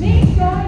Me. God